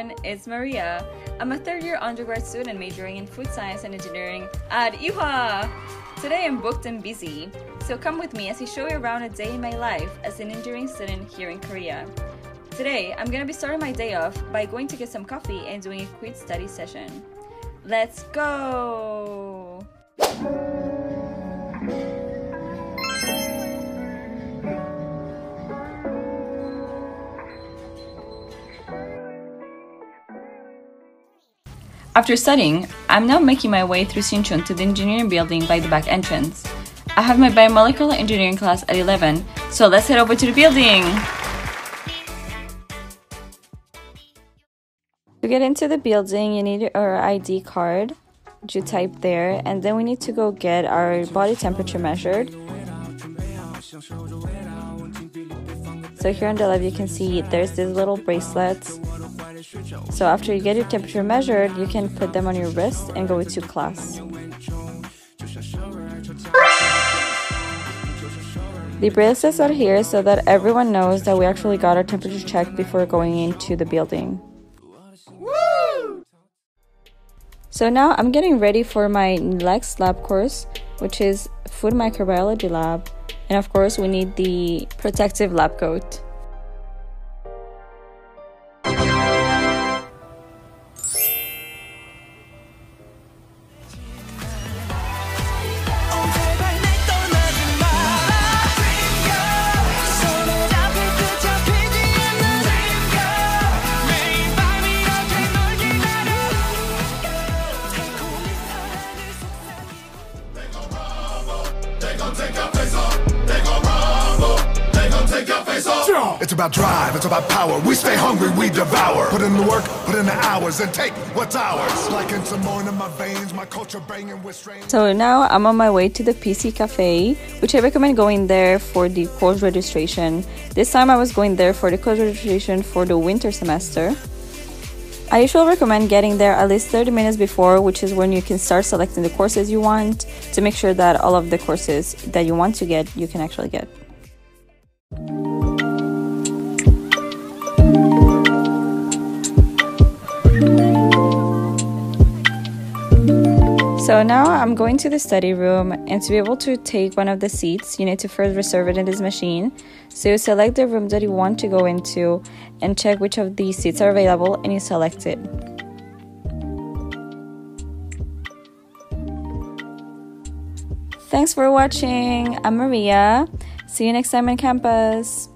Everyone, it's Maria. I'm a third year undergrad student majoring in food science and engineering at Ewha. Today I'm booked and busy, so come with me as I show you around a day in my life as an engineering student here in Korea. Today I'm gonna be starting my day off by going to get some coffee and doing a quick study session. Let's go! After studying, I'm now making my way through Sinchon to the engineering building by the back entrance. I have my biomolecular engineering class at 11, so let's head over to the building! To get into the building, you need your ID card, which you type there, and then we need to go get our body temperature measured. So here on the left, you can see there's these little bracelets so after you get your temperature measured, you can put them on your wrist and go to class. The bracelets are here so that everyone knows that we actually got our temperature checked before going into the building. So now I'm getting ready for my next lab course, which is food microbiology lab. And of course, we need the protective lab coat. It's about drive, it's about power. We stay hungry, we devour. Put in the work, put in the hours, and take what's ours. Like in some more in my veins, my culture banging with strange. So now I'm on my way to the PC Cafe, which I recommend going there for the course registration. This time I was going there for the course registration for the winter semester. I usually recommend getting there at least 30 minutes before, which is when you can start selecting the courses you want to make sure that all of the courses that you want to get, you can actually get. So now I'm going to the study room and to be able to take one of the seats, you need to first reserve it in this machine. So you select the room that you want to go into and check which of these seats are available and you select it. Thanks for watching. I'm Maria. See you next time on campus.